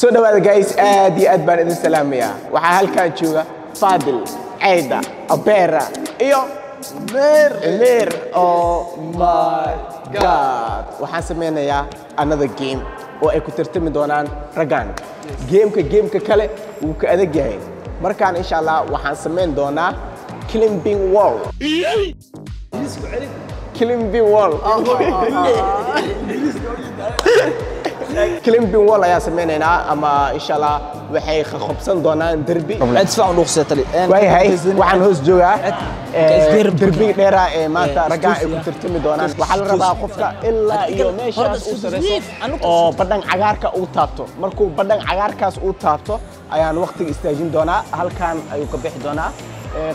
soo dhawaada guys aad iyo aad baan idin salaamayaa waxaa halkan jooga faadil cayda abeera iyo meer meer oh my god. Waxaan samaynayaa another game oo ay ku tartami doonaan raggan geemka geemka kale wuu ka adag yahay. Markaan insha allah waxaan samayn doonaa climbing wall. Climbing wall climbing wall ayaan samaynaynaa ama insha allah waxay khobsan doonaan derbi. Cid sifacan dhuuqsee tali waayahay waxaan hoos joogaa eh, derbiga dheera ee maanta raggaa ay ku tartami doonaan. Waxaa la rabaa qofka ilaa iyo meeshaas u sarayso oo badhan cagaarka uu taabto markuu badhan cagaarkaas uu taabto ayaan waqtiga istaajin doonaa. Halkan ayuu ka bixi doonaa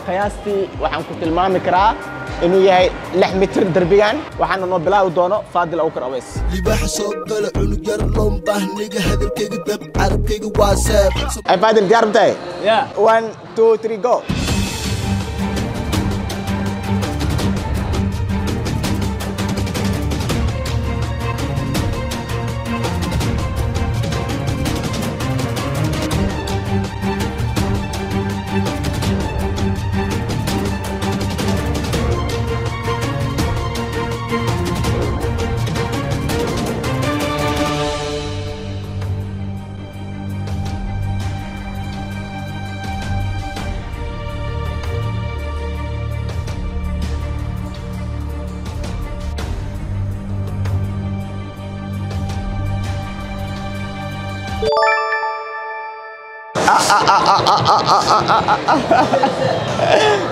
qiyaastii waxaan ku tilmaami karaa inuu yahay lix mitir derbigan waxaana noo bilaawi doono faadil awkar aweys. Libaaxa soo gala cunug yar loon baahniga hadalkayga dab carabkayga waa seeb. Ay faadil diyaar matahay one two three go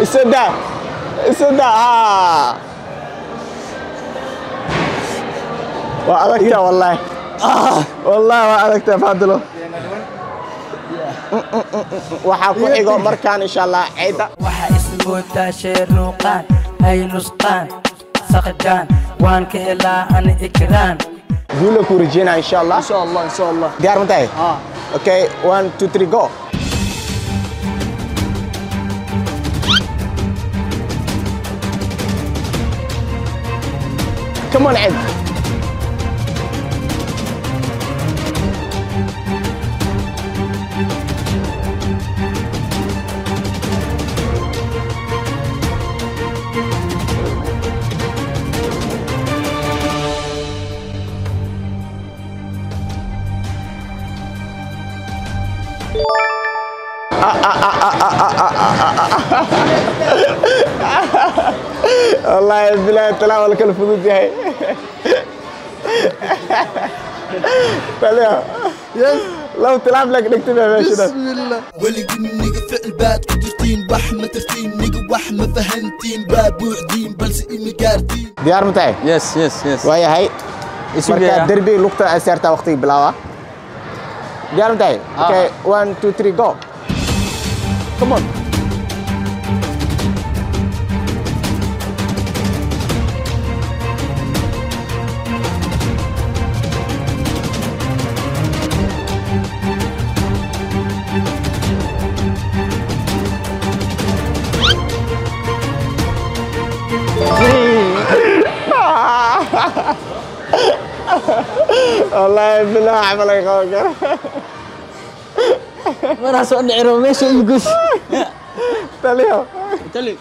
Sit down. Sit down. Ah. Waa adagtaa wallaahi. Ah. Wallaahi waa adagtaa Fadilo. waxaa ku xigo markaan insha Allah ciida. Waxa ismoodaa sheeruqaan, ay nusqaan, saqdaan, waan ka helaa an ikraan. Guula ku rajeyna insha Allah. Insha Allah, insha Allah. Diyaar ma tahay? Ah. Okay, one, two, three, go. Come on, Ed. والله يا بلاد تلاوى لك الفضول هاي طلع يس لو تلعب لك نكتب يا باشا بسم الله. ولد النيجا في الباد قدرتين بحمة ترتين نيجا وحمة فهنتين باب وعدين بلسئين مكارتين ديار متاعي يس يس يس. وهي هاي اسم ديار دربي لقطة أسيرتا وقتي بلاوة ديار متاعي آه. أوكي 1 2 3 جو كمون wallaahi bilaax malay qaban kara maraas oo dhiciro meesha iyo gus taliyo. Taliyo.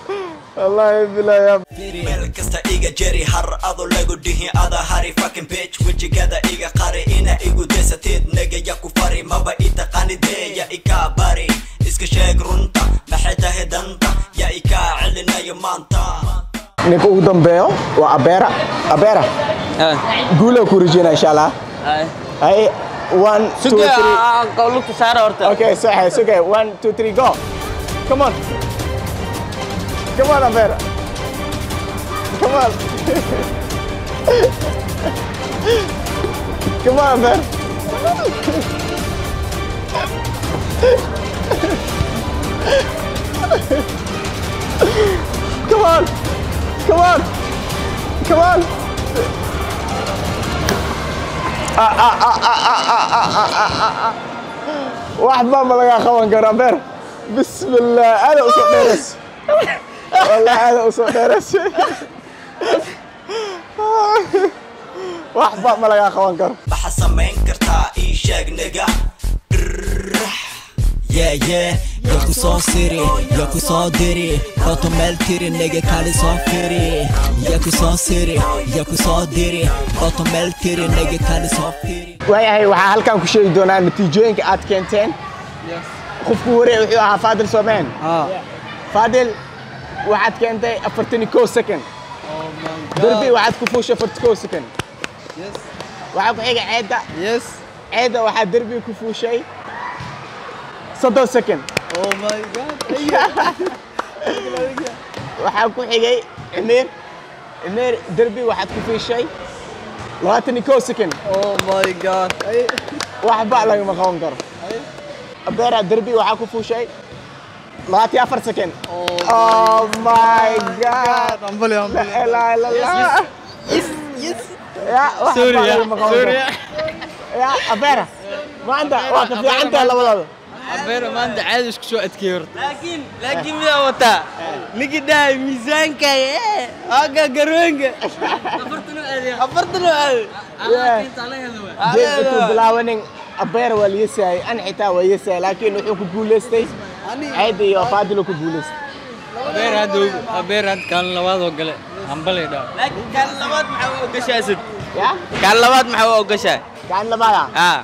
Wallaahi bilaax meel kasta iga jeri har ado lagu dhihi ada hari fucking bitch wejigada iga qari ina igu desatid nagaya ku fari maba itaqaanidee ya ikaa bari iska sheeg runta maxay tahay danta ya ikaa celinayo maanta. Ninka ugu dambeeyo waa abeera abeera ah. guula ku rajeynaa insha allah Aye. one, two, three. One, two, three. Uh, go look to Sarah Orta. Okay, so, uh, Suge, one, two, three, go. Come on. Come on, Amber. Come on. Come on, Amber. Come on. Come on. Come on. wax baa ma lagaa qaban karaa beer بسم الله أنا اسوء دارس والله أنا اسوء دارس waxba ma laga qaban karo waxa samayn kartaa ii sheeg naga yeah yeah yaa ku soo siri yaa ku soo diri qoto meel tiri nega kali soo firi. Yaa ku soo siri yaa ku soo diri qoto meel tiri nega kali soo firi. Waayahay waxaa halkan ku sheegi doonaa natiijooyinka aad keenteen? Qofku hore wuxuu ahaa faadil soomeen faadil waxaad keentay afartan iyo kow second derbi waxaad ku fuushay afartan kow second. Waxaa ku xiga ceedda Yes. ceedda waxaad derbi ku fuushay soddon second Oh my god. waxaa ku xigay cimeer cimeer derbi waxaad ku fiishay labaatan iyo kow second Oh my god. Waxba lagama qaban karo abeera derbi waxaa ku fuushay labaatan iyo afar second oh my god Ambali, la ambali. ilaha illa allah Yes. Yes. ya waxba Sorry, ya. lagama عبير ما عادش كشو أتكير لكن لكن يا وطا. نيجي دا ميزان كاي إيه، أجا جرونج خبرتنو أدي خبرتنو أدي أنا كنت عليه هذا جيت بلاونين عبير وليساي أنا حتى ويساي لكن وحنا كقولستي عادي يا فادي فاضل كقولست عبير هادو عبير هاد كان لواط وقلة همبلي دا. لكن كان لواط محاول قشاسد كان لواط محاول قشاسد كان لواط آه.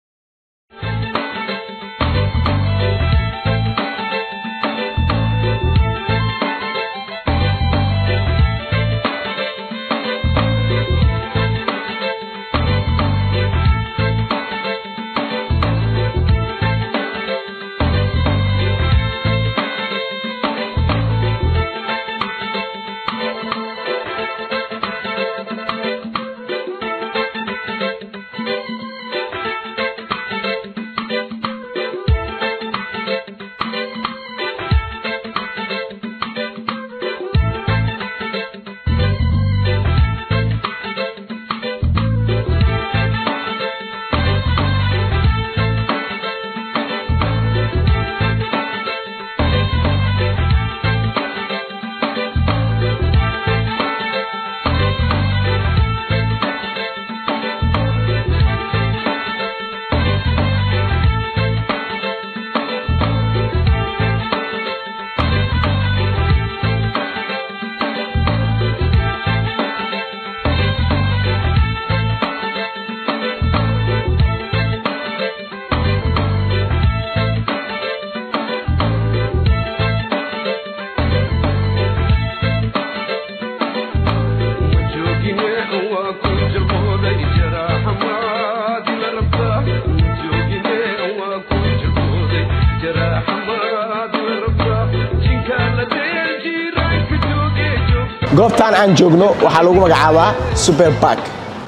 goobtaan aan joogno waxaa lagu magacaabaa super park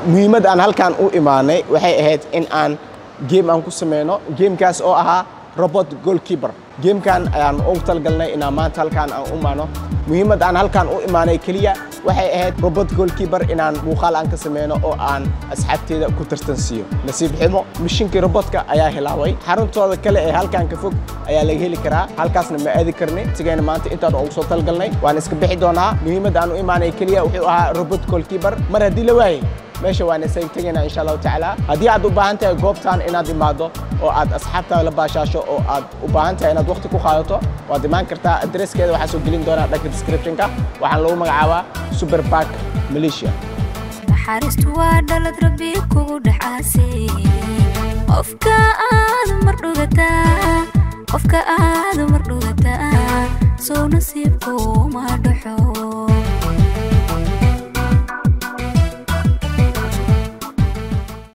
muhiimad aan halkaan u imaanay waxay ahayd in aan game aan ku sameyno gamekaas oo ahaa robot goalkeeper. Gamekan ayaan ugu talgalnay inaan maanta halkaan aan u imaano. Muhiimad aan halkaan u imaanay keliya waxay ahayd robot goalkeeper inaan muuqaal aan ka sameyno oo aan asxaabteeda ku tartansiiyo nasiib ximo mishinkii robotka ayaa hilaabay xaruntooda kale ee halkaan ka fog ayaa laga heli karaa. Halkaasna ma aadi karni sigayna maanta intaan ugu soo talgalnay. Waan iska bixi doonaa. Muhiimad aan u imaanay keliya wuxuu ahaa robot goalkeeper. Mar haddii la waayey meesha waan isaga tegaynaa insha allahu tacaala haddii aad u baahan tahay goobtan inaad imaado oo aad asxaabtaada la baashaasho oo aad u baahan tahay inaad waqti ku qaadato waad imaan kartaa adreskeeda waxaa soo gelin doonaa dhanka descriptionka waxaan lagu magacaabaa super park malaysia naxariistu waa dhalad rabbi kugu dhacaasay qofka aad mar dhugataa qofka aad mar dhugataa soo nasiibku ma dhaxo